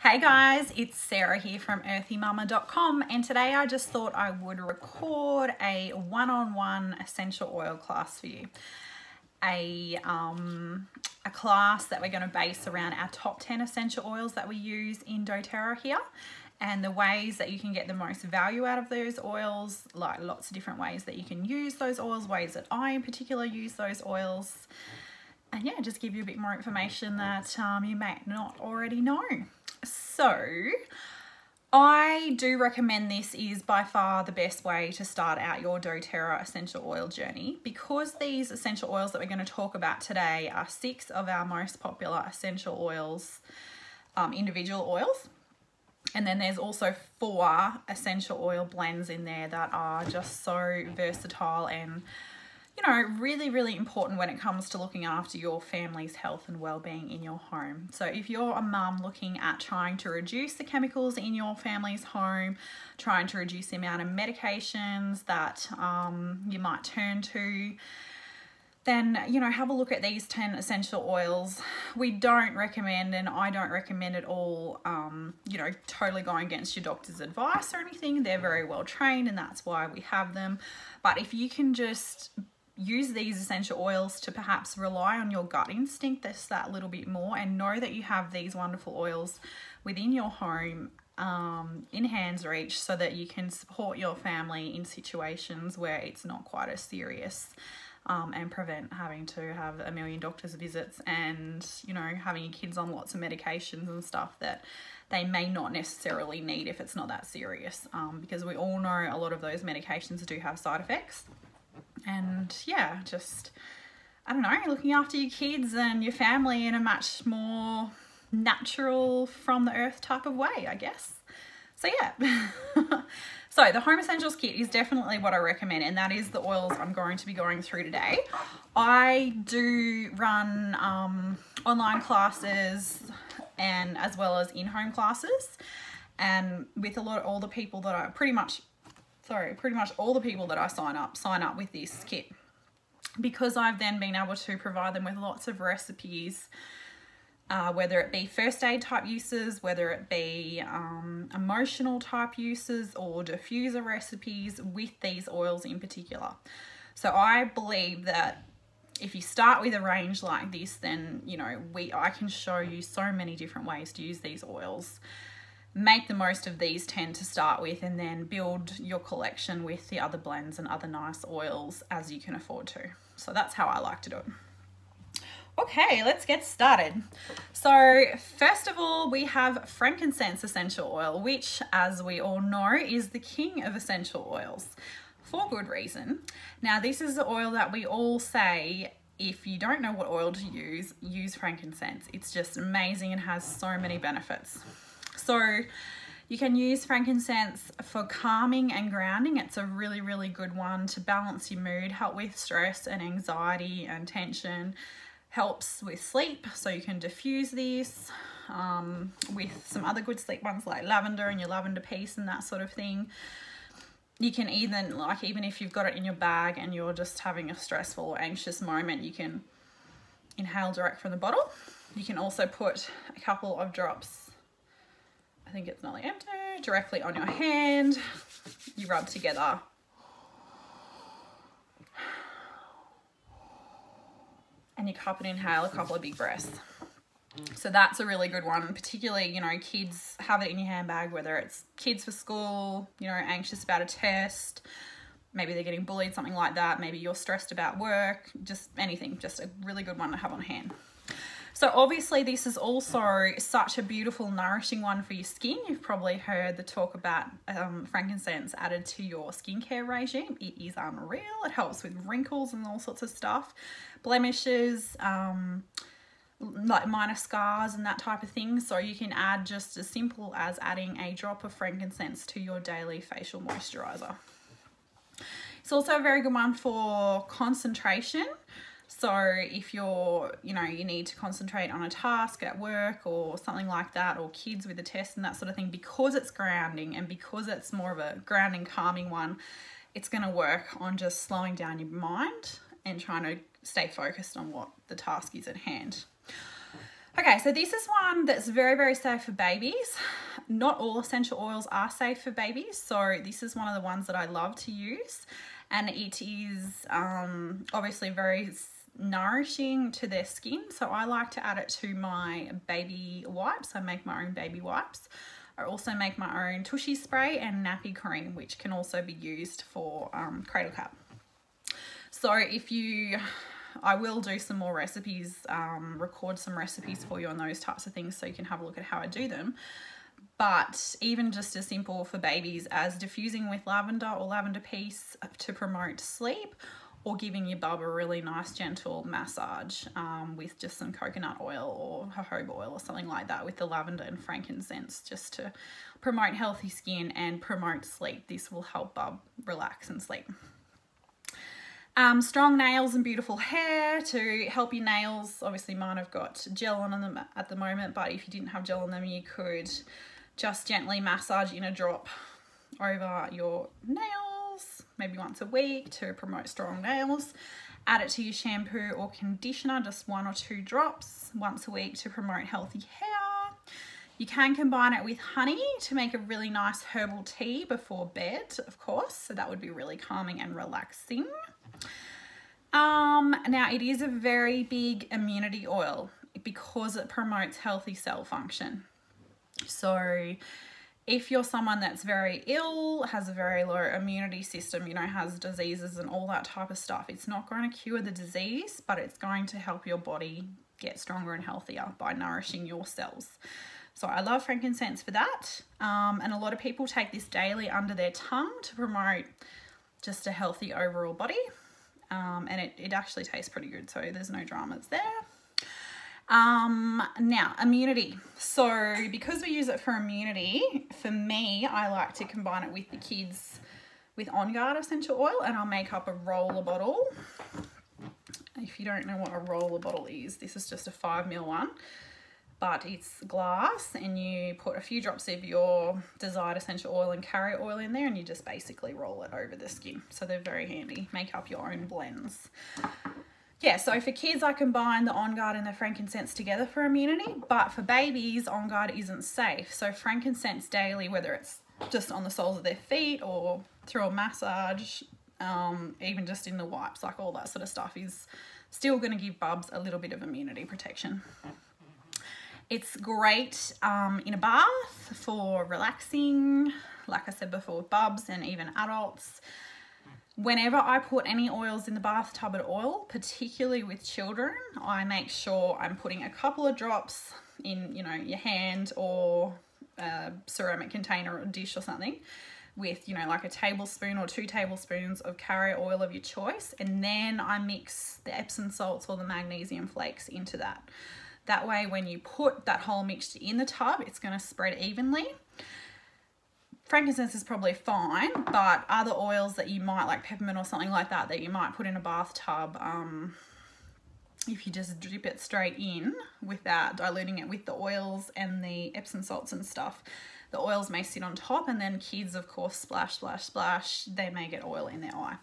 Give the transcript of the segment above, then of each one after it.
Hey guys, it's Sarah here from earthymumma.com and today I just thought I would record a one-on-one -on -one essential oil class for you. A, um, a class that we're going to base around our top 10 essential oils that we use in doTERRA here and the ways that you can get the most value out of those oils, like lots of different ways that you can use those oils, ways that I in particular use those oils. And yeah, just give you a bit more information that um, you may not already know. So I do recommend this is by far the best way to start out your doTERRA essential oil journey because these essential oils that we're going to talk about today are six of our most popular essential oils, um, individual oils. And then there's also four essential oil blends in there that are just so versatile and you know, really, really important when it comes to looking after your family's health and well-being in your home. So if you're a mum looking at trying to reduce the chemicals in your family's home, trying to reduce the amount of medications that um, you might turn to, then you know have a look at these 10 essential oils. We don't recommend and i don't recommend at all um, you know totally going against your doctor's advice or anything. They're very well trained and that's why we have them. But if you can just use these essential oils to perhaps rely on your gut instinct just that little bit more and know that you have these wonderful oils within your home um, in hands reach so that you can support your family in situations where it's not quite as serious um, and prevent having to have a million doctor's visits and you know having your kids on lots of medications and stuff that they may not necessarily need if it's not that serious um, because we all know a lot of those medications do have side effects and yeah, just, I don't know, looking after your kids and your family in a much more natural from the earth type of way, I guess. So yeah. so the Home Essentials kit is definitely what I recommend and that is the oils I'm going to be going through today. I do run um, online classes and as well as in-home classes and with a lot of all the people that I pretty much sorry, pretty much all the people that I sign up, sign up with this kit because I've then been able to provide them with lots of recipes, uh, whether it be first aid type uses, whether it be um, emotional type uses or diffuser recipes with these oils in particular. So I believe that if you start with a range like this, then, you know, we I can show you so many different ways to use these oils make the most of these 10 to start with and then build your collection with the other blends and other nice oils as you can afford to. So that's how I like to do it. Okay, let's get started. So first of all, we have frankincense essential oil, which as we all know is the king of essential oils for good reason. Now this is the oil that we all say if you don't know what oil to use, use frankincense. It's just amazing and has so many benefits. So you can use frankincense for calming and grounding. It's a really, really good one to balance your mood, help with stress and anxiety and tension, helps with sleep. So you can diffuse this um, with some other good sleep ones like lavender and your lavender peace and that sort of thing. You can even, like even if you've got it in your bag and you're just having a stressful or anxious moment, you can inhale direct from the bottle. You can also put a couple of drops I think it's nearly empty, directly on your hand. You rub together. And you cup and inhale a couple of big breaths. So that's a really good one, particularly, you know, kids have it in your handbag, whether it's kids for school, you know, anxious about a test, maybe they're getting bullied, something like that. Maybe you're stressed about work, just anything, just a really good one to have on hand. So obviously this is also such a beautiful nourishing one for your skin. You've probably heard the talk about um, frankincense added to your skincare regime. It is unreal. It helps with wrinkles and all sorts of stuff. Blemishes, um, like minor scars and that type of thing. So you can add just as simple as adding a drop of frankincense to your daily facial moisturizer. It's also a very good one for concentration. So if you're, you know, you need to concentrate on a task at work or something like that, or kids with a test and that sort of thing, because it's grounding and because it's more of a grounding, calming one, it's going to work on just slowing down your mind and trying to stay focused on what the task is at hand. Okay, so this is one that's very, very safe for babies. Not all essential oils are safe for babies, so this is one of the ones that I love to use. And it is um, obviously very nourishing to their skin, so I like to add it to my baby wipes. I make my own baby wipes. I also make my own tushy spray and nappy cream, which can also be used for um, cradle cap. So if you I will do some more recipes, um, record some recipes for you on those types of things so you can have a look at how I do them. But even just as simple for babies as diffusing with lavender or lavender peace to promote sleep or giving your bub a really nice gentle massage um, with just some coconut oil or jojoba oil or something like that with the lavender and frankincense just to promote healthy skin and promote sleep. This will help bub relax and sleep. Um, strong nails and beautiful hair to help your nails. Obviously mine have got gel on them at the moment, but if you didn't have gel on them, you could just gently massage in a drop over your nails, maybe once a week to promote strong nails. Add it to your shampoo or conditioner, just one or two drops once a week to promote healthy hair. You can combine it with honey to make a really nice herbal tea before bed, of course. So that would be really calming and relaxing. Um, now it is a very big immunity oil because it promotes healthy cell function. So if you're someone that's very ill, has a very low immunity system, you know, has diseases and all that type of stuff, it's not going to cure the disease, but it's going to help your body get stronger and healthier by nourishing your cells. So I love frankincense for that. Um, and a lot of people take this daily under their tongue to promote just a healthy overall body um, and it, it actually tastes pretty good so there's no dramas there um, now immunity so because we use it for immunity for me I like to combine it with the kids with On Guard essential oil and I'll make up a roller bottle if you don't know what a roller bottle is this is just a five mil one but it's glass and you put a few drops of your desired essential oil and carrier oil in there and you just basically roll it over the skin. So they're very handy. Make up your own blends. Yeah, so for kids, I combine the On Guard and the frankincense together for immunity, but for babies, On Guard isn't safe. So frankincense daily, whether it's just on the soles of their feet or through a massage, um, even just in the wipes, like all that sort of stuff is still going to give bubs a little bit of immunity protection. It's great um, in a bath for relaxing, like I said before, with bubs and even adults. Whenever I put any oils in the bathtub at all, particularly with children, I make sure I'm putting a couple of drops in, you know, your hand or a ceramic container or dish or something with, you know, like a tablespoon or two tablespoons of carrier oil of your choice. And then I mix the Epsom salts or the magnesium flakes into that. That way when you put that whole mixture in the tub, it's going to spread evenly. Frankincense is probably fine, but other oils that you might, like peppermint or something like that, that you might put in a bathtub, um, if you just drip it straight in without diluting it with the oils and the Epsom salts and stuff, the oils may sit on top and then kids, of course, splash, splash, splash, they may get oil in their eye.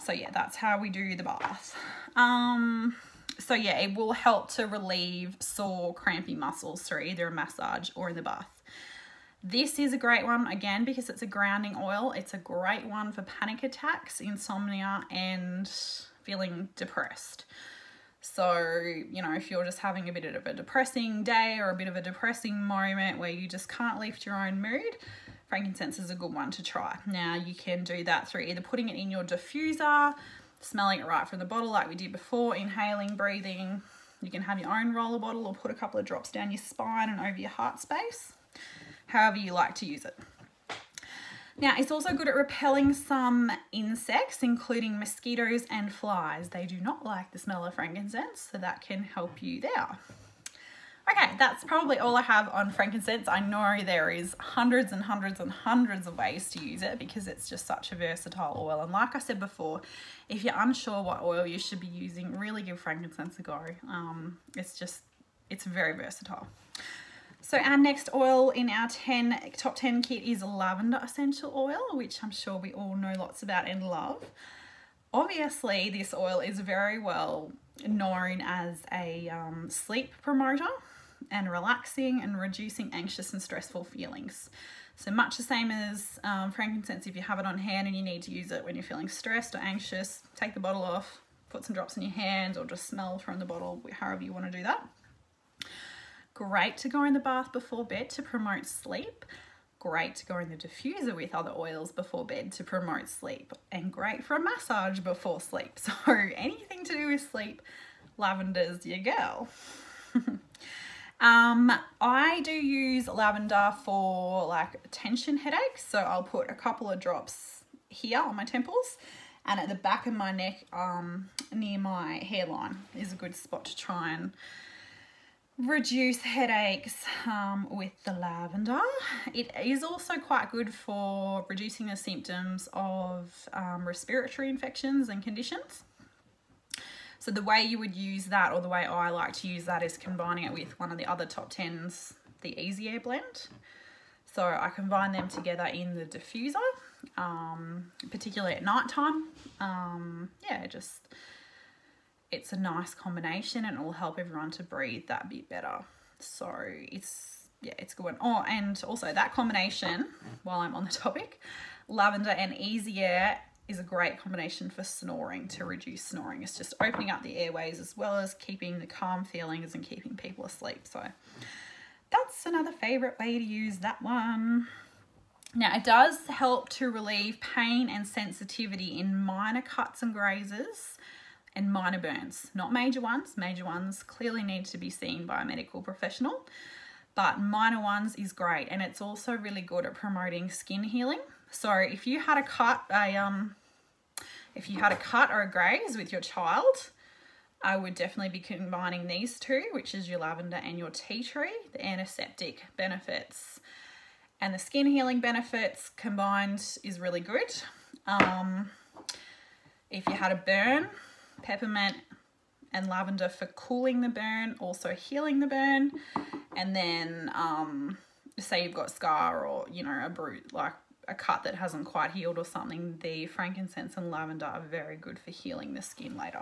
So yeah, that's how we do the bath. Um, so yeah, it will help to relieve sore, crampy muscles through either a massage or in the bath. This is a great one, again, because it's a grounding oil. It's a great one for panic attacks, insomnia, and feeling depressed. So, you know, if you're just having a bit of a depressing day or a bit of a depressing moment where you just can't lift your own mood, frankincense is a good one to try. Now, you can do that through either putting it in your diffuser, smelling it right from the bottle like we did before, inhaling, breathing. You can have your own roller bottle or put a couple of drops down your spine and over your heart space, however you like to use it. Now, it's also good at repelling some insects, including mosquitoes and flies. They do not like the smell of frankincense, so that can help you there. Okay, that's probably all I have on frankincense. I know there is hundreds and hundreds and hundreds of ways to use it because it's just such a versatile oil. And like I said before, if you're unsure what oil you should be using, really give frankincense a go. Um, it's just, it's very versatile. So our next oil in our 10 top 10 kit is lavender essential oil, which I'm sure we all know lots about and love. Obviously, this oil is very well known as a um, sleep promoter and relaxing and reducing anxious and stressful feelings. So much the same as um, frankincense, if you have it on hand and you need to use it when you're feeling stressed or anxious, take the bottle off, put some drops in your hand or just smell from the bottle, however you want to do that. Great to go in the bath before bed to promote sleep. Great to go in the diffuser with other oils before bed to promote sleep. And great for a massage before sleep. So anything to do with sleep, lavender's your girl. Um, I do use lavender for like tension headaches. So I'll put a couple of drops here on my temples and at the back of my neck um, near my hairline is a good spot to try and reduce headaches um, with the lavender. It is also quite good for reducing the symptoms of um, respiratory infections and conditions. So the way you would use that or the way I like to use that is combining it with one of the other top 10s, the Easy Air blend. So I combine them together in the diffuser, um, particularly at night time. Um, yeah, just, it's a nice combination and it will help everyone to breathe that bit better. So it's, yeah, it's good one. Oh, and also that combination, while I'm on the topic, lavender and Easy Air is a great combination for snoring to reduce snoring. It's just opening up the airways as well as keeping the calm feelings and keeping people asleep. So that's another favorite way to use that one. Now it does help to relieve pain and sensitivity in minor cuts and grazes and minor burns, not major ones. Major ones clearly need to be seen by a medical professional, but minor ones is great. And it's also really good at promoting skin healing. So if you had a cut, a um, if you had a cut or a graze with your child, I would definitely be combining these two, which is your lavender and your tea tree, the antiseptic benefits and the skin healing benefits combined is really good. Um, if you had a burn, peppermint and lavender for cooling the burn, also healing the burn. And then um, say you've got scar or, you know, a bruise, like a cut that hasn't quite healed or something, the frankincense and lavender are very good for healing the skin later.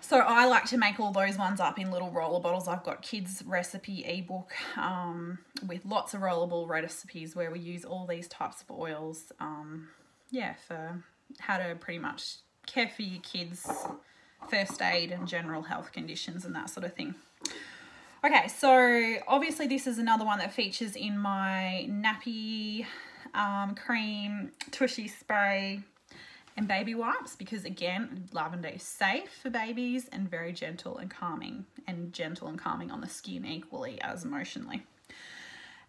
So I like to make all those ones up in little roller bottles. I've got kids recipe ebook um, with lots of rollable recipes where we use all these types of oils. Um, yeah, for how to pretty much care for your kids, first aid and general health conditions and that sort of thing. Okay, so obviously this is another one that features in my nappy um, cream, tushy spray, and baby wipes because again, lavender is safe for babies and very gentle and calming and gentle and calming on the skin equally as emotionally.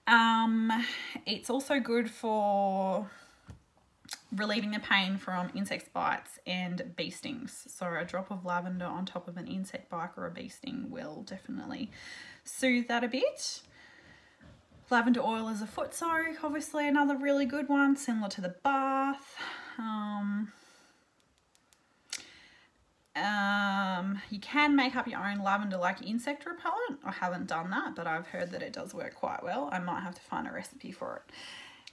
Um, it's also good for relieving the pain from insect bites and bee stings. So a drop of lavender on top of an insect bite or a bee sting will definitely soothe that a bit. Lavender oil is a foot soak, obviously another really good one, similar to the bath. Um, um, you can make up your own lavender like insect repellent. I haven't done that, but I've heard that it does work quite well. I might have to find a recipe for it.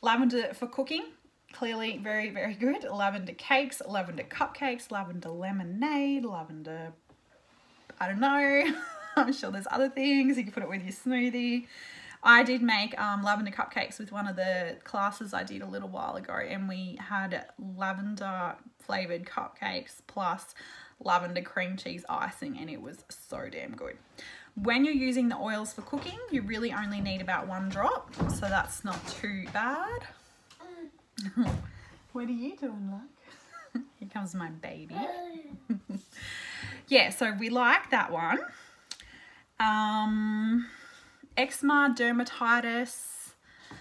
Lavender for cooking clearly very, very good. Lavender cakes, lavender cupcakes, lavender lemonade, lavender, I don't know. I'm sure there's other things. You can put it with your smoothie. I did make um, lavender cupcakes with one of the classes I did a little while ago and we had lavender flavored cupcakes plus lavender cream cheese icing and it was so damn good. When you're using the oils for cooking, you really only need about one drop, so that's not too bad. What are you doing, look? Here comes my baby. yeah, so we like that one. Um, eczema, dermatitis,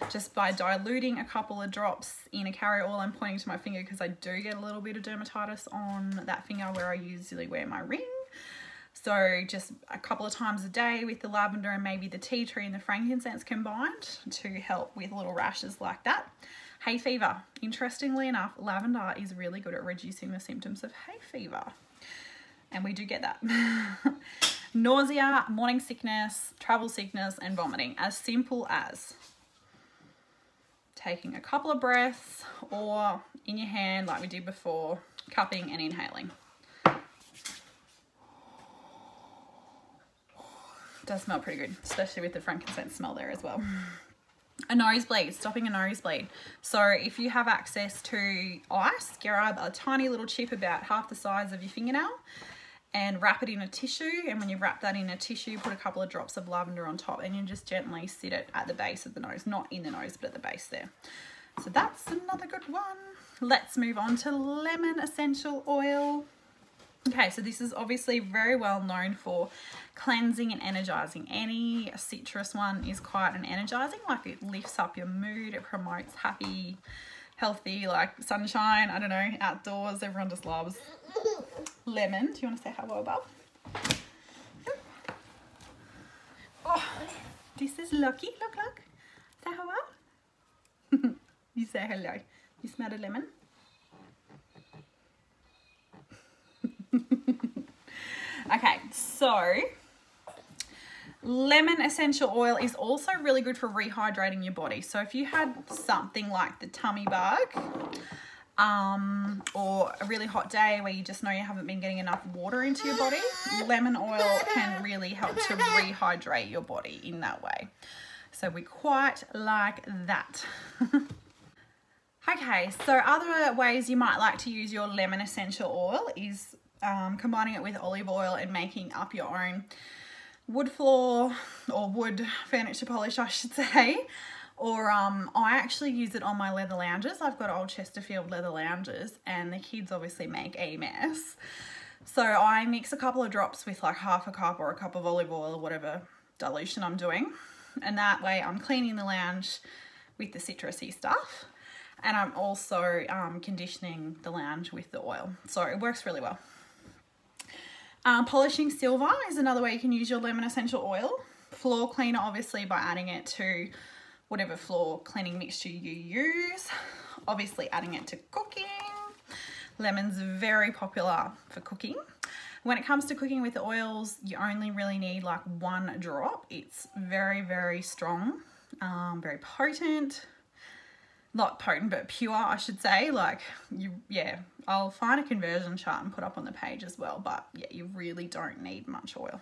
just by diluting a couple of drops in a carrier oil. I'm pointing to my finger because I do get a little bit of dermatitis on that finger where I usually wear my ring. So just a couple of times a day with the lavender and maybe the tea tree and the frankincense combined to help with little rashes like that. Hay fever. Interestingly enough, lavender is really good at reducing the symptoms of hay fever. And we do get that. Nausea, morning sickness, travel sickness, and vomiting. As simple as taking a couple of breaths or in your hand like we did before, cupping and inhaling. does smell pretty good, especially with the frankincense smell there as well. A nosebleed, stopping a nosebleed. So if you have access to ice, grab a tiny little chip about half the size of your fingernail and wrap it in a tissue. And when you wrap that in a tissue, put a couple of drops of lavender on top and you just gently sit it at the base of the nose, not in the nose, but at the base there. So that's another good one. Let's move on to lemon essential oil. Okay, so this is obviously very well known for cleansing and energizing. Any citrus one is quite an energizing, like it lifts up your mood, it promotes happy, healthy, like sunshine, I don't know, outdoors, everyone just loves lemon. Do you want to say hello, Bob? Oh, this is Lucky. Look, look. Say hello. you say hello. You smell a lemon? okay, so lemon essential oil is also really good for rehydrating your body. So if you had something like the tummy bug, um, or a really hot day where you just know you haven't been getting enough water into your body, lemon oil can really help to rehydrate your body in that way. So we quite like that. okay, so other ways you might like to use your lemon essential oil is um, combining it with olive oil and making up your own wood floor or wood furniture polish, I should say. Or um, I actually use it on my leather lounges. I've got old Chesterfield leather lounges and the kids obviously make a mess. So I mix a couple of drops with like half a cup or a cup of olive oil or whatever dilution I'm doing. And that way I'm cleaning the lounge with the citrusy stuff. And I'm also um, conditioning the lounge with the oil. So it works really well. Um, polishing silver is another way you can use your lemon essential oil. Floor cleaner, obviously, by adding it to whatever floor cleaning mixture you use. Obviously adding it to cooking. Lemon's very popular for cooking. When it comes to cooking with oils, you only really need like one drop. It's very, very strong, um, very potent. Not potent, but pure, I should say. Like, you, yeah, I'll find a conversion chart and put up on the page as well. But yeah, you really don't need much oil.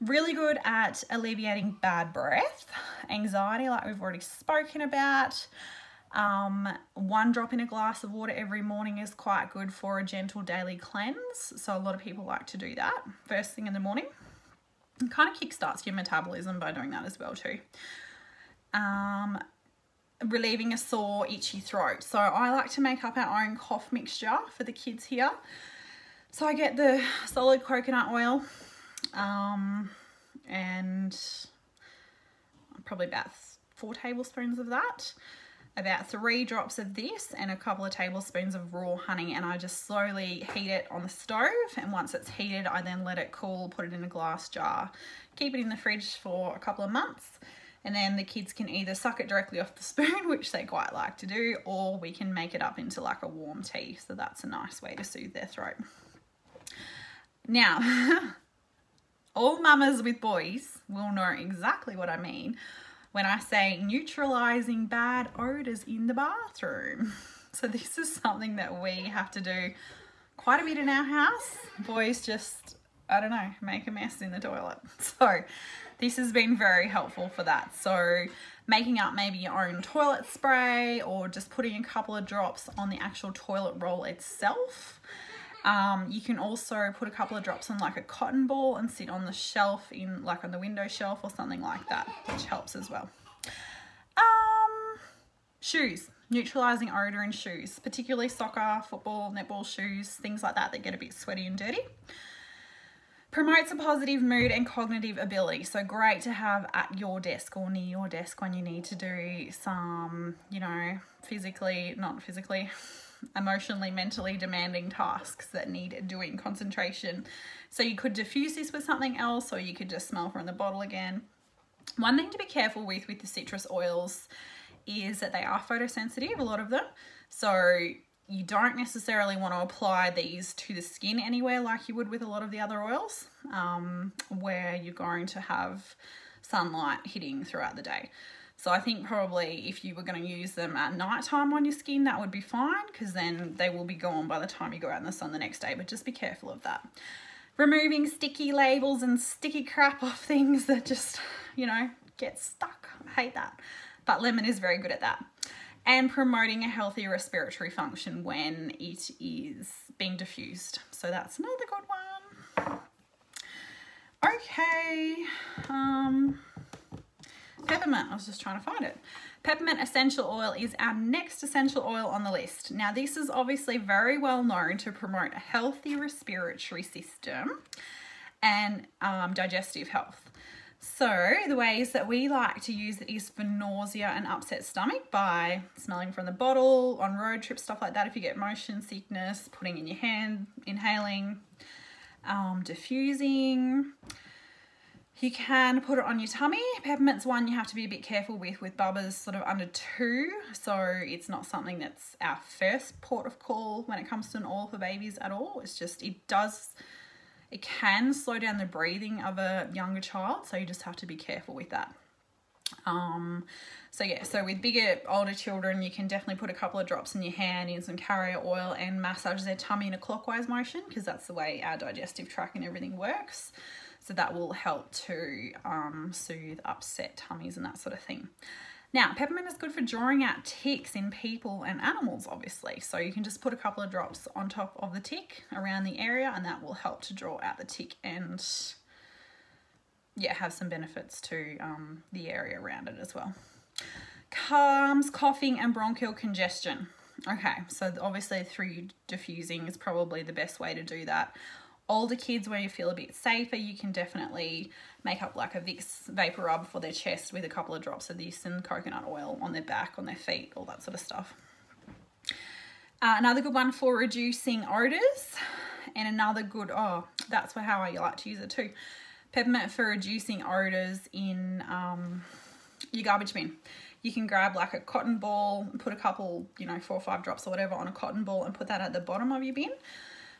Really good at alleviating bad breath, anxiety, like we've already spoken about. Um, one drop in a glass of water every morning is quite good for a gentle daily cleanse. So a lot of people like to do that first thing in the morning. It kind of kickstarts your metabolism by doing that as well too. Um, relieving a sore, itchy throat. So I like to make up our own cough mixture for the kids here. So I get the solid coconut oil, um, and probably about four tablespoons of that about three drops of this and a couple of tablespoons of raw honey and I just slowly heat it on the stove and once it's heated I then let it cool put it in a glass jar keep it in the fridge for a couple of months and then the kids can either suck it directly off the spoon which they quite like to do or we can make it up into like a warm tea so that's a nice way to soothe their throat now all mamas with boys will know exactly what I mean when I say neutralizing bad odors in the bathroom. So this is something that we have to do quite a bit in our house. Boys just, I don't know, make a mess in the toilet. So this has been very helpful for that. So making up maybe your own toilet spray or just putting a couple of drops on the actual toilet roll itself um, you can also put a couple of drops on like a cotton ball and sit on the shelf in like on the window shelf or something like that, which helps as well. Um, shoes, neutralizing odor in shoes, particularly soccer, football, netball shoes, things like that that get a bit sweaty and dirty. Promotes a positive mood and cognitive ability. So great to have at your desk or near your desk when you need to do some, you know, physically, not physically, emotionally, mentally demanding tasks that need doing concentration. So you could diffuse this with something else or you could just smell from the bottle again. One thing to be careful with with the citrus oils is that they are photosensitive, a lot of them. So you don't necessarily want to apply these to the skin anywhere like you would with a lot of the other oils um, where you're going to have sunlight hitting throughout the day. So I think probably if you were going to use them at night time on your skin, that would be fine because then they will be gone by the time you go out in the sun the next day. But just be careful of that. removing sticky labels and sticky crap off things that just, you know, get stuck. I hate that. But lemon is very good at that. And promoting a healthy respiratory function when it is being diffused. So that's another good one. Okay. Um, peppermint. I was just trying to find it. Peppermint essential oil is our next essential oil on the list. Now this is obviously very well known to promote a healthy respiratory system and um, digestive health. So the ways that we like to use it is for nausea and upset stomach by smelling from the bottle, on road trips, stuff like that. If you get motion sickness, putting in your hand, inhaling, um, diffusing, you can put it on your tummy. Peppermint's one you have to be a bit careful with, with Bubba's sort of under two. So it's not something that's our first port of call when it comes to an oil for babies at all. It's just, it does, it can slow down the breathing of a younger child. So you just have to be careful with that. Um, so yeah, so with bigger, older children, you can definitely put a couple of drops in your hand in some carrier oil and massage their tummy in a clockwise motion because that's the way our digestive tract and everything works. So that will help to um, soothe upset tummies and that sort of thing. Now, peppermint is good for drawing out ticks in people and animals, obviously. So you can just put a couple of drops on top of the tick around the area and that will help to draw out the tick and yeah, have some benefits to um, the area around it as well. Calms coughing and bronchial congestion. Okay, so obviously through diffusing is probably the best way to do that older kids where you feel a bit safer, you can definitely make up like a Vicks vapor rub for their chest with a couple of drops of this and coconut oil on their back, on their feet, all that sort of stuff. Uh, another good one for reducing odours and another good, oh, that's how I like to use it too. Peppermint for reducing odours in um, your garbage bin. You can grab like a cotton ball, put a couple, you know, four or five drops or whatever on a cotton ball and put that at the bottom of your bin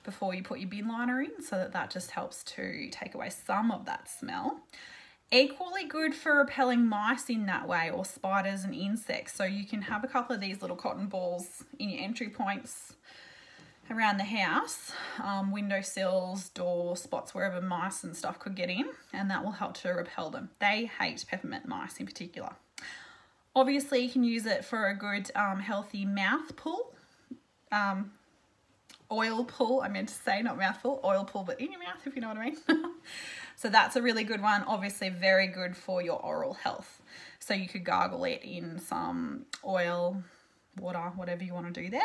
before you put your bin liner in so that that just helps to take away some of that smell. Equally good for repelling mice in that way or spiders and insects. So you can have a couple of these little cotton balls in your entry points around the house, um, window sills, door spots, wherever mice and stuff could get in, and that will help to repel them. They hate peppermint mice in particular. Obviously, you can use it for a good um, healthy mouth pull. Um, oil pull, I meant to say, not mouthful, oil pull, but in your mouth, if you know what I mean. so that's a really good one. Obviously very good for your oral health. So you could gargle it in some oil, water, whatever you want to do there.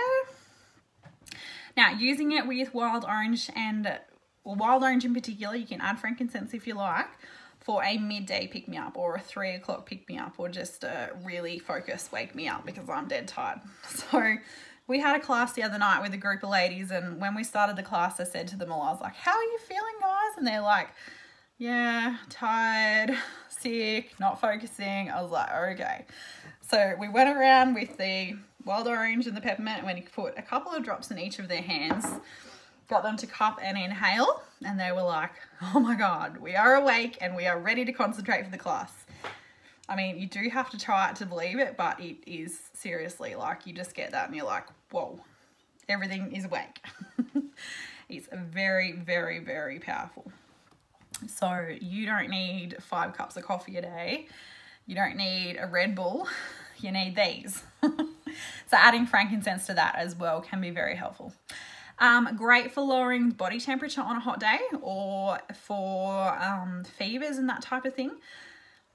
Now, using it with wild orange and well, wild orange in particular, you can add frankincense if you like, for a midday pick me up or a three o'clock pick me up or just a really focus wake me up because I'm dead tired. So we had a class the other night with a group of ladies and when we started the class I said to them all I was like how are you feeling guys? And they're like yeah tired sick not focusing. I was like okay. So we went around with the wild orange and the peppermint and we put a couple of drops in each of their hands got them to cup and inhale and they were like oh my god we are awake and we are ready to concentrate for the class I mean, you do have to try it to believe it, but it is seriously like you just get that and you're like, whoa, everything is awake. it's very, very, very powerful. So you don't need five cups of coffee a day. You don't need a Red Bull. You need these. so adding frankincense to that as well can be very helpful. Um, great for lowering body temperature on a hot day or for um, fevers and that type of thing.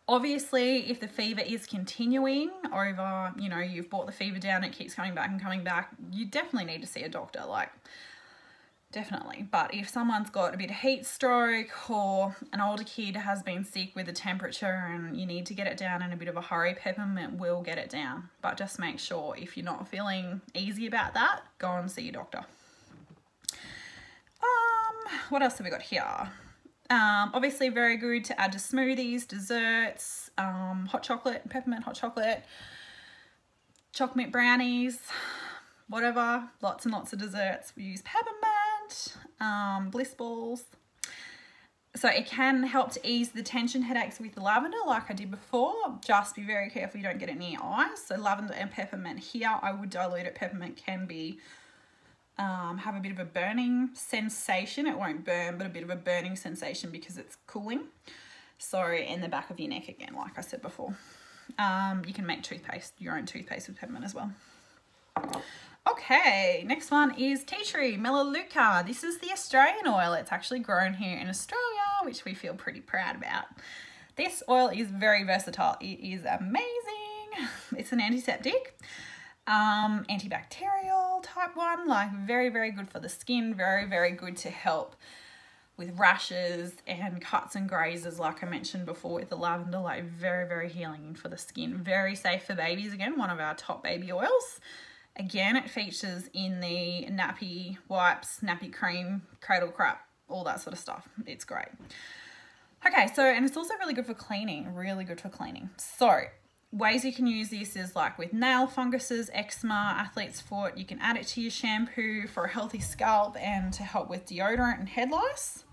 Obviously, if the fever is continuing over, you know, you've brought the fever down, it keeps coming back and coming back, you definitely need to see a doctor, like, definitely. But if someone's got a bit of heat stroke or an older kid has been sick with a temperature and you need to get it down in a bit of a hurry, peppermint will get it down. But just make sure if you're not feeling easy about that, go and see your doctor. Um, what else have we got here? Um, obviously very good to add to smoothies, desserts, um, hot chocolate, peppermint hot chocolate, chocolate brownies, whatever. Lots and lots of desserts. We use peppermint, um, bliss balls. So it can help to ease the tension headaches with lavender like I did before. Just be very careful you don't get it near your eyes. So lavender and peppermint here. I would dilute it. Peppermint can be um, have a bit of a burning sensation. It won't burn, but a bit of a burning sensation because it's cooling. So in the back of your neck again, like I said before. Um, you can make toothpaste, your own toothpaste with peppermint as well. Okay, next one is tea tree melaleuca. This is the Australian oil. It's actually grown here in Australia, which we feel pretty proud about. This oil is very versatile. It is amazing. It's an antiseptic, um, antibacterial type one, like very, very good for the skin. Very, very good to help with rashes and cuts and grazes like I mentioned before with the lavender like very very healing for the skin very safe for babies again one of our top baby oils Again, it features in the nappy wipes, nappy cream, cradle crap, all that sort of stuff. It's great. Okay, so, and it's also really good for cleaning, really good for cleaning. So, ways you can use this is like with nail funguses, eczema, athlete's foot. You can add it to your shampoo for a healthy scalp and to help with deodorant and head lice.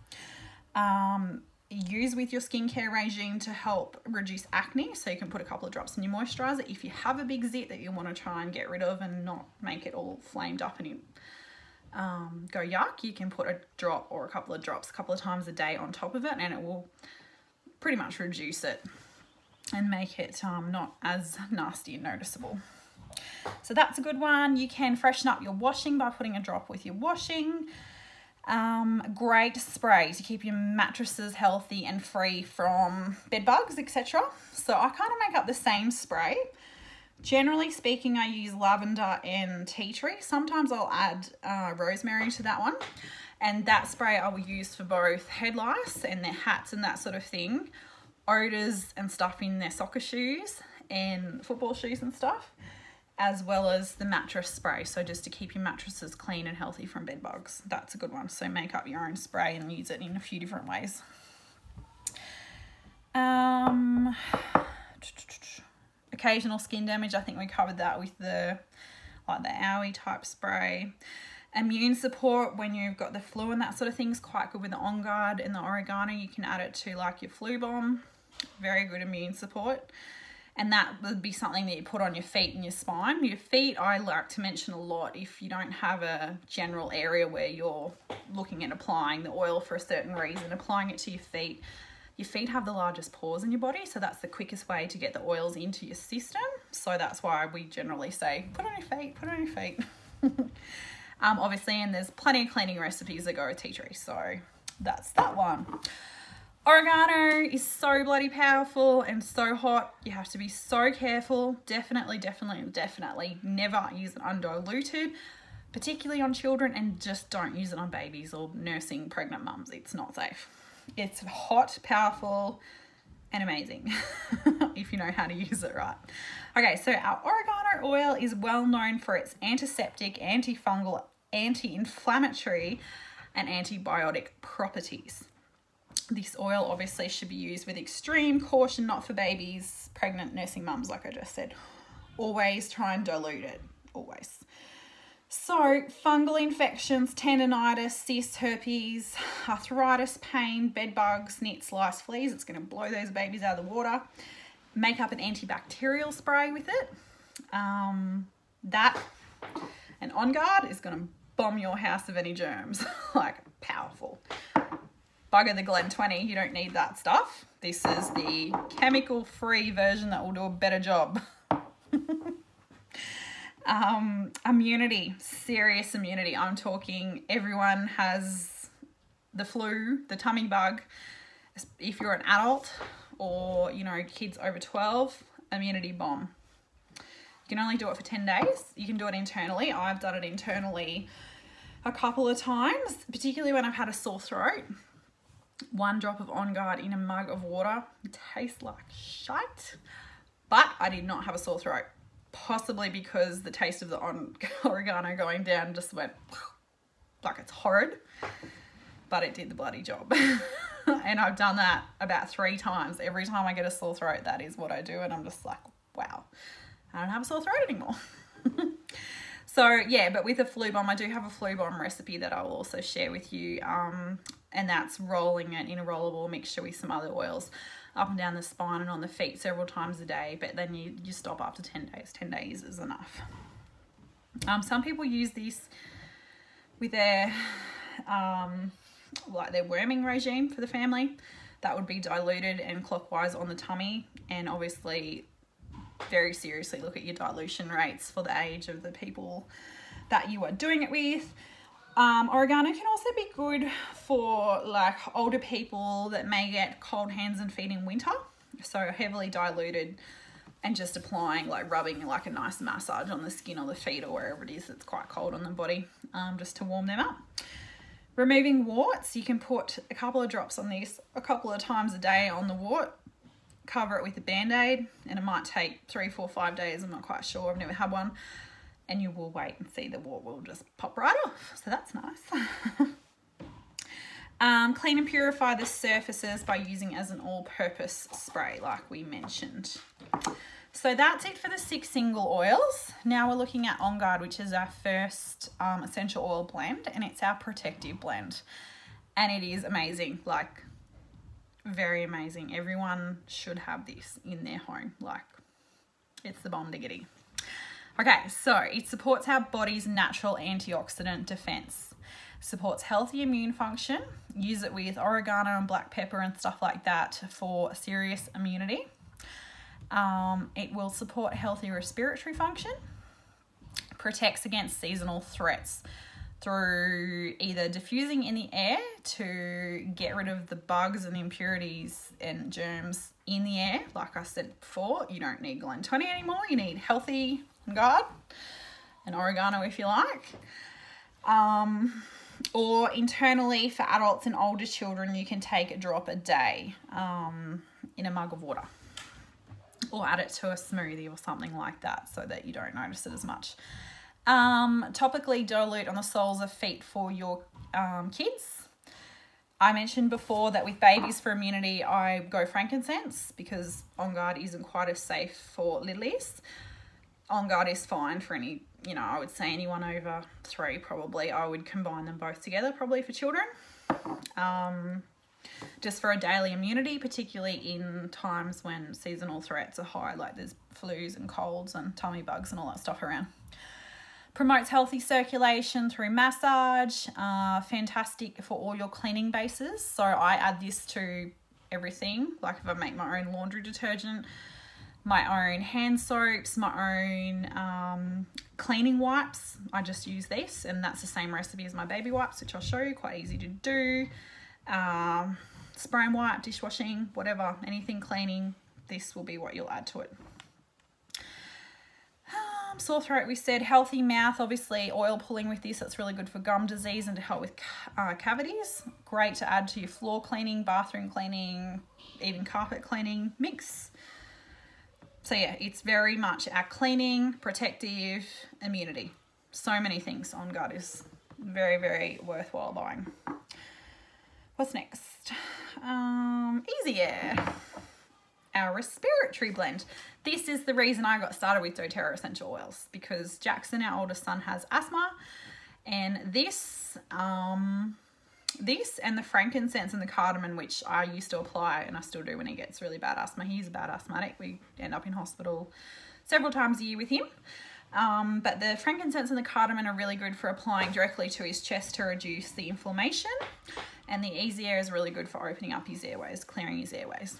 Um, use with your skincare regime to help reduce acne. So you can put a couple of drops in your moisturizer. If you have a big zit that you want to try and get rid of and not make it all flamed up and um, go yuck, you can put a drop or a couple of drops a couple of times a day on top of it and it will pretty much reduce it and make it um, not as nasty and noticeable. So that's a good one. You can freshen up your washing by putting a drop with your washing. Um, great spray to keep your mattresses healthy and free from bed bugs, etc. So I kind of make up the same spray. Generally speaking, I use lavender and tea tree. Sometimes I'll add uh, rosemary to that one. And that spray I will use for both head lice and their hats and that sort of thing. Odors and stuff in their soccer shoes and football shoes and stuff as well as the mattress spray. So just to keep your mattresses clean and healthy from bed bugs. That's a good one. So make up your own spray and use it in a few different ways. Um, occasional skin damage. I think we covered that with the like the owie type spray. Immune support when you've got the flu and that sort of thing is quite good with the On Guard and the oregano. You can add it to like your flu bomb. Very good immune support and that would be something that you put on your feet and your spine. Your feet, I like to mention a lot if you don't have a general area where you're looking at applying the oil for a certain reason, applying it to your feet. Your feet have the largest pores in your body, so that's the quickest way to get the oils into your system. So that's why we generally say, put on your feet, put on your feet. um, obviously, and there's plenty of cleaning recipes that go with tea tree, so that's that one. Oregano is so bloody powerful and so hot. You have to be so careful. Definitely, definitely, definitely never use it undiluted, particularly on children, and just don't use it on babies or nursing pregnant mums. It's not safe. It's hot, powerful, and amazing if you know how to use it right. Okay, so our oregano oil is well known for its antiseptic, antifungal, anti-inflammatory, and antibiotic properties. This oil obviously should be used with extreme caution, not for babies, pregnant, nursing mums, like I just said. Always try and dilute it, always. So, fungal infections, tendonitis, cysts, herpes, arthritis, pain, bed bugs, nits, lice, fleas, it's going to blow those babies out of the water. Make up an antibacterial spray with it. Um, that and On Guard is going to bomb your house of any germs. like, powerful bugger the Glen 20, you don't need that stuff. This is the chemical-free version that will do a better job. um, immunity, serious immunity. I'm talking everyone has the flu, the tummy bug. If you're an adult or, you know, kids over 12, immunity bomb. You can only do it for 10 days. You can do it internally. I've done it internally a couple of times, particularly when I've had a sore throat one drop of On Guard in a mug of water. It tastes like shite, but I did not have a sore throat. Possibly because the taste of the on oregano going down just went like it's horrid, but it did the bloody job. and I've done that about three times. Every time I get a sore throat, that is what I do. And I'm just like, wow, I don't have a sore throat anymore. so yeah, but with a flu bomb, I do have a flu bomb recipe that I will also share with you. Um, and that's rolling it in a rollable mixture with some other oils up and down the spine and on the feet several times a day but then you, you stop after 10 days 10 days is enough um, some people use this with their um, like their worming regime for the family. That would be diluted and clockwise on the tummy and obviously very seriously look at your dilution rates for the age of the people that you are doing it with. Um, oregano can also be good for like older people that may get cold hands and feet in winter. So heavily diluted and just applying like rubbing like a nice massage on the skin or the feet or wherever it is that's quite cold on the body um, just to warm them up. Removing warts, you can put a couple of drops on this a couple of times a day on the wart, cover it with a band-aid, and it might take three, four, five days, I'm not quite sure, I've never had one, and you will wait and see the wart will just pop right off, so that's nice. um, clean and purify the surfaces by using as an all-purpose spray, like we mentioned. So that's it for the six single oils. Now we're looking at On Guard, which is our first um, essential oil blend, and it's our protective blend. And it is amazing, like very amazing. Everyone should have this in their home. Like it's the bomb diggity. Okay, so it supports our body's natural antioxidant defense, supports healthy immune function. Use it with oregano and black pepper and stuff like that for serious immunity um, it will support healthy respiratory function, protects against seasonal threats through either diffusing in the air to get rid of the bugs and impurities and germs in the air. Like I said before, you don't need Glen 20 anymore. You need healthy guard and oregano if you like. Um, or internally for adults and older children, you can take a drop a day um, in a mug of water or add it to a smoothie or something like that so that you don't notice it as much. Um, topically dilute on the soles of feet for your um, kids. I mentioned before that with babies for immunity, I go frankincense because On Guard isn't quite as safe for littlies. On Guard is fine for any, you know, I would say anyone over three probably. I would combine them both together probably for children. Um, just for a daily immunity, particularly in times when seasonal threats are high, like there's flus and colds and tummy bugs and all that stuff around. Promotes healthy circulation through massage, uh, fantastic for all your cleaning bases. So I add this to everything, like if I make my own laundry detergent, my own hand soaps, my own um, cleaning wipes. I just use this and that's the same recipe as my baby wipes, which I'll show you, quite easy to do. Um, spray and wipe, dishwashing, whatever, anything cleaning, this will be what you'll add to it. Um, sore throat, we said healthy mouth, obviously oil pulling with this, that's really good for gum disease and to help with uh, cavities. Great to add to your floor cleaning, bathroom cleaning, even carpet cleaning mix. So yeah, it's very much our cleaning, protective, immunity. So many things on guard is very, very worthwhile buying. What's next? Um, Easy Air, our respiratory blend. This is the reason I got started with doTERRA essential oils because Jackson, our oldest son, has asthma, and this, um, this and the frankincense and the cardamom, which I used to apply and I still do when he gets really bad asthma. He's a bad asthmatic. We end up in hospital several times a year with him. Um, but the frankincense and the cardamom are really good for applying directly to his chest to reduce the inflammation. And the Easy Air is really good for opening up his airways, clearing his airways.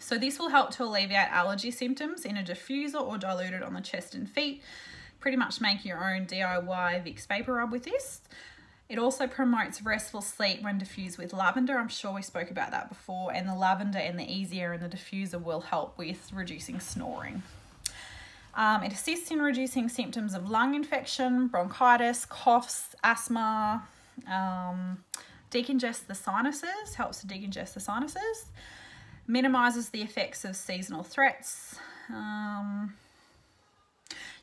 So this will help to alleviate allergy symptoms in a diffuser or diluted on the chest and feet. Pretty much make your own DIY Vicks Vapor Rub with this. It also promotes restful sleep when diffused with lavender. I'm sure we spoke about that before. And the lavender and the Easy Air and the diffuser will help with reducing snoring. Um, it assists in reducing symptoms of lung infection, bronchitis, coughs, asthma, um, decongest the sinuses, helps to decongest the sinuses, minimizes the effects of seasonal threats. Um,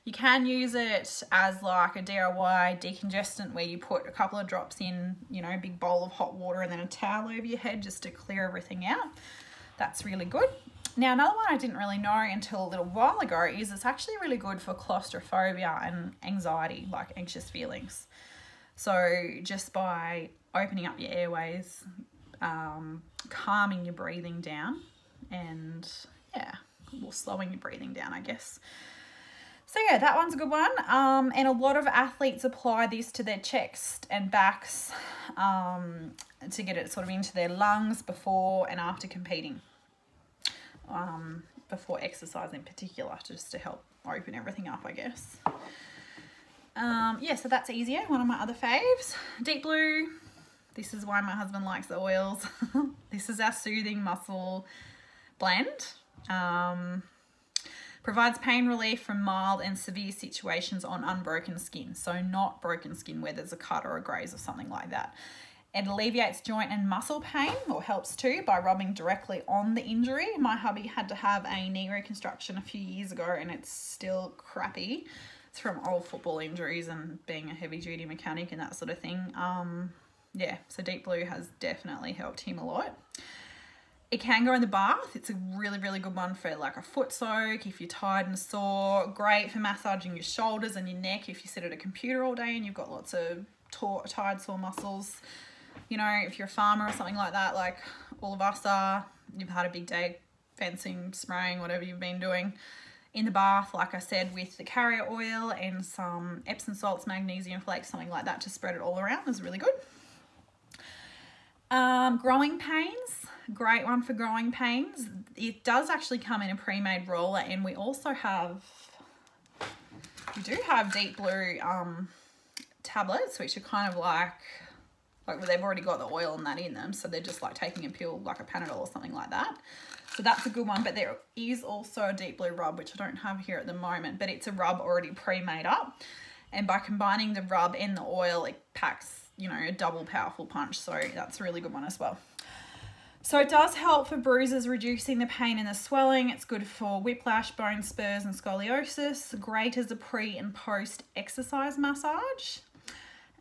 you can use it as like a DIY decongestant where you put a couple of drops in, you know, a big bowl of hot water and then a towel over your head just to clear everything out. That's really good. Now, another one I didn't really know until a little while ago is it's actually really good for claustrophobia and anxiety, like anxious feelings. So just by opening up your airways, um, calming your breathing down and yeah, well, slowing your breathing down, I guess. So yeah, that one's a good one. Um, and a lot of athletes apply this to their chest and backs um, to get it sort of into their lungs before and after competing. Um, before exercise in particular, just to help open everything up, I guess. Um, yeah, so that's Easy Air. One of my other faves. Deep Blue. This is why my husband likes the oils. this is our soothing muscle blend. Um, provides pain relief from mild and severe situations on unbroken skin. So not broken skin where there's a cut or a graze or something like that. It alleviates joint and muscle pain, or helps too, by rubbing directly on the injury. My hubby had to have a knee reconstruction a few years ago and it's still crappy. It's from old football injuries and being a heavy duty mechanic and that sort of thing. Um, yeah, so Deep Blue has definitely helped him a lot. It can go in the bath. It's a really, really good one for like a foot soak if you're tired and sore. Great for massaging your shoulders and your neck if you sit at a computer all day and you've got lots of tired, sore muscles you know, if you're a farmer or something like that, like all of us are, you've had a big day fencing, spraying, whatever you've been doing in the bath, like I said, with the carrier oil and some Epsom salts, magnesium flakes, something like that to spread it all around is really good. Um, growing pains, great one for growing pains. It does actually come in a pre-made roller and we also have, we do have Deep Blue um, tablets, which are kind of like like they've already got the oil and that in them so they're just like taking a pill like a Panadol or something like that so that's a good one but there is also a deep blue rub which I don't have here at the moment but it's a rub already pre-made up and by combining the rub and the oil it packs you know a double powerful punch so that's a really good one as well so it does help for bruises, reducing the pain and the swelling. It's good for whiplash, bone spurs and scoliosis. Great as a pre and post exercise massage.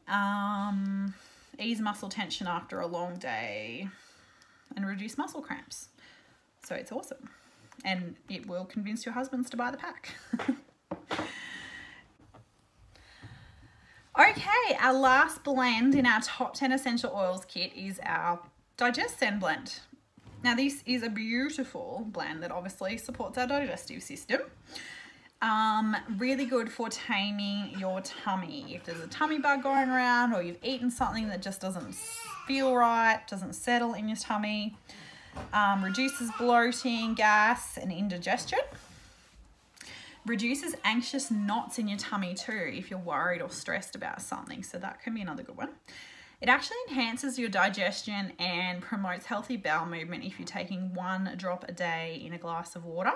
Um, ease muscle tension after a long day and reduce muscle cramps. So it's awesome. And it will convince your husbands to buy the pack. okay, our last blend in our top 10 essential oils kit is our DigestZen blend. Now this is a beautiful blend that obviously supports our digestive system. Um, really good for taming your tummy. If there's a tummy bug going around or you've eaten something that just doesn't feel right, doesn't settle in your tummy. Um, reduces bloating, gas, and indigestion. Reduces anxious knots in your tummy too if you're worried or stressed about something. So that can be another good one. It actually enhances your digestion and promotes healthy bowel movement if you're taking one drop a day in a glass of water.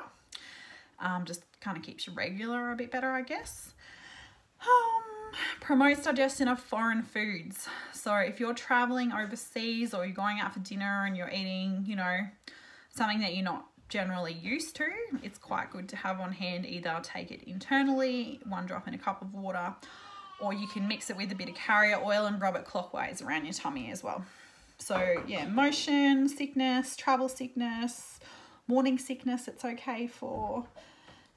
Um, just kind of keeps you regular a bit better, I guess. Um, promotes digestion of foreign foods. So if you're traveling overseas or you're going out for dinner and you're eating, you know, something that you're not generally used to, it's quite good to have on hand. Either take it internally, one drop in a cup of water, or you can mix it with a bit of carrier oil and rub it clockwise around your tummy as well. So yeah, motion sickness, travel sickness, morning sickness it's okay for,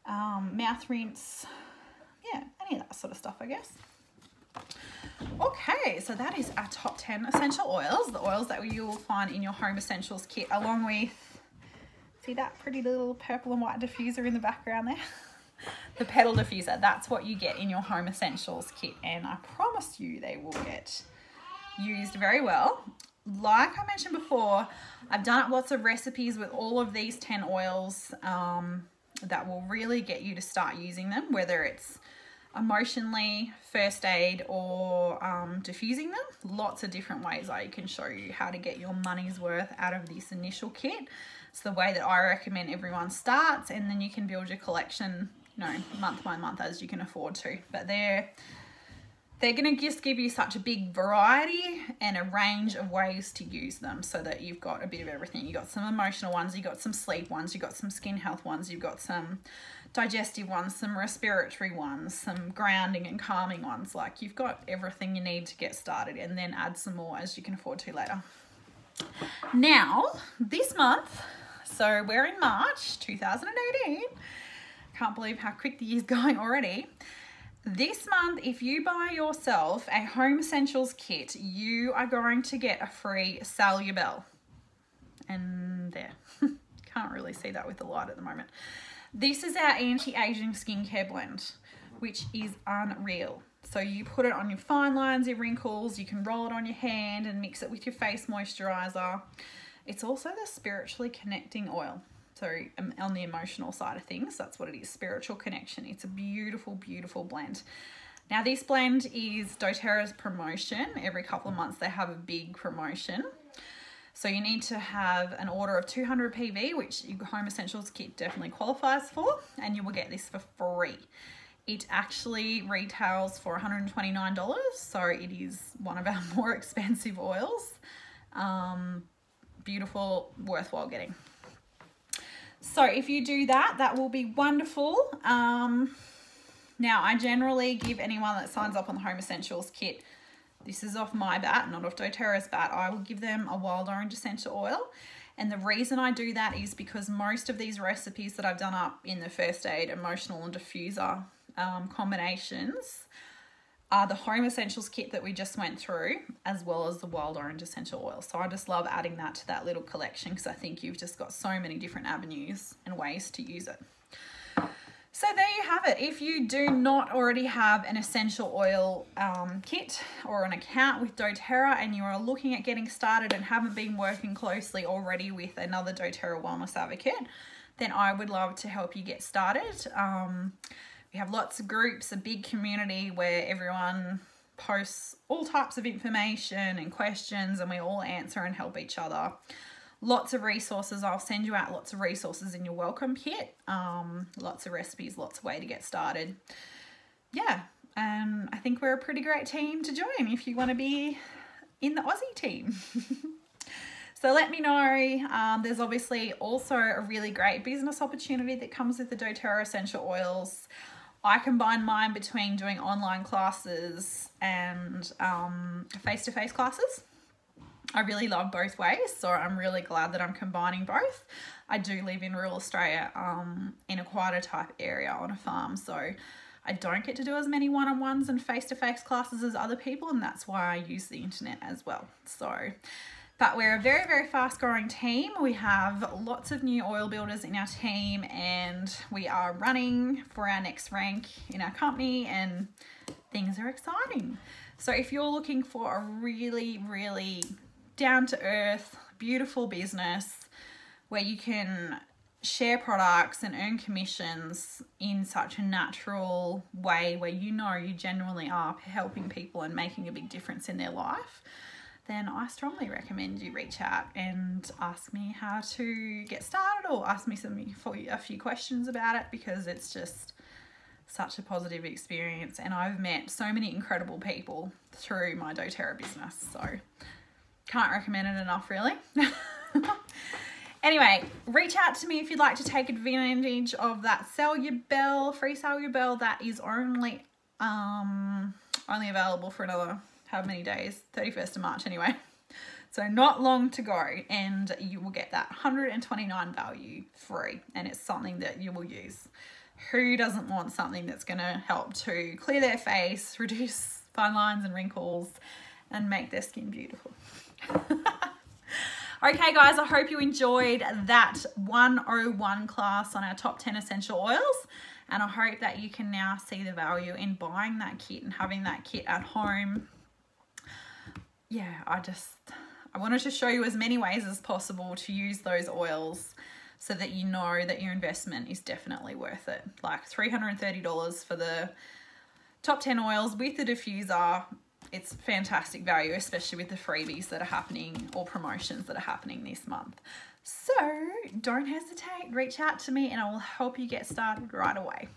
um, mouth rinse, yeah, any of that sort of stuff, I guess. Okay, so that is our top 10 essential oils, the oils that you will find in your home essentials kit, along with, see that pretty little purple and white diffuser in the background there? the petal diffuser, that's what you get in your home essentials kit, and I promise you they will get used very well like I mentioned before, I've done up lots of recipes with all of these 10 oils um, that will really get you to start using them, whether it's emotionally, first aid, or um, diffusing them. Lots of different ways I can show you how to get your money's worth out of this initial kit. It's the way that I recommend everyone starts, and then you can build your collection, you know, month by month as you can afford to. But they're they're going to just give you such a big variety and a range of ways to use them so that you've got a bit of everything. You've got some emotional ones, you've got some sleep ones, you've got some skin health ones, you've got some digestive ones, some respiratory ones, some grounding and calming ones. Like you've got everything you need to get started and then add some more as you can afford to later. Now, this month, so we're in March 2018, can't believe how quick the year's going already. This month, if you buy yourself a Home Essentials kit, you are going to get a free Salubelle. And there. Can't really see that with the light at the moment. This is our anti-aging skincare blend. which is unreal. So you put it on your fine lines, your wrinkles, you can roll it on your hand and mix it with your face moisturizer. It's also the spiritually connecting oil. So um, on the emotional side of things, that's what it is, spiritual connection. It's a beautiful, beautiful blend. Now this blend is doTERRA's promotion. Every couple of months they have a big promotion. So you need to have an order of 200 PV, which your Home Essentials kit definitely qualifies for, and you will get this for free. It actually retails for $129, so it is one of our more expensive oils. Um, beautiful, worthwhile getting. So if you do that, that will be wonderful. Um, now, I generally give anyone that signs up on the Home Essentials kit, this is off my bat, not off doTERRA's bat, I will give them a wild orange essential oil. And the reason I do that is because most of these recipes that I've done up in the first aid, emotional and diffuser um, combinations are the Home Essentials kit that we just went through, as well as the Wild Orange Essential Oil. So I just love adding that to that little collection because I think you've just got so many different avenues and ways to use it. So there you have it. If you do not already have an essential oil um, kit or an account with doTERRA and you are looking at getting started and haven't been working closely already with another doTERRA Wellness Advocate, then I would love to help you get started. Um, we have lots of groups, a big community where everyone posts all types of information and questions and we all answer and help each other. Lots of resources. I'll send you out lots of resources in your welcome kit. Um, lots of recipes, lots of way to get started. Yeah, and I think we're a pretty great team to join if you want to be in the Aussie team. So let me know. Um, there's obviously also a really great business opportunity that comes with the doTERRA essential oils. I combine mine between doing online classes and face-to-face um, -face classes. I really love both ways, so I'm really glad that I'm combining both. I do live in rural Australia um, in a quieter type area on a farm, so I don't get to do as many one-on-ones and face-to-face classes as other people, and that's why I use the internet as well. So but we're a very, very fast growing team. We have lots of new oil builders in our team and we are running for our next rank in our company and things are exciting. So if you're looking for a really, really down to earth, beautiful business where you can share products and earn commissions in such a natural way where you know you genuinely are helping people and making a big difference in their life, then I strongly recommend you reach out and ask me how to get started or ask me some a few questions about it because it's just such a positive experience and I've met so many incredible people through my doTERRA business so can't recommend it enough really. Anyway reach out to me if you'd like to take advantage of that sell your bell free Salubelle that is only um only available for another how many days? 31st of March anyway. So not long to go and you will get that 129 value free and it's something that you will use. Who doesn't want something that's going to help to clear their face, reduce fine lines and wrinkles and make their skin beautiful? okay guys, I hope you enjoyed that 101 class on our top 10 essential oils and I hope that you can now see the value in buying that kit and having that kit at home yeah, I just, I wanted to show you as many ways as possible to use those oils so that you know that your investment is definitely worth it. Like $330 for the top 10 oils with the diffuser. It's fantastic value, especially with the freebies that are happening or promotions that are happening this month. So don't hesitate, reach out to me and I will help you get started right away.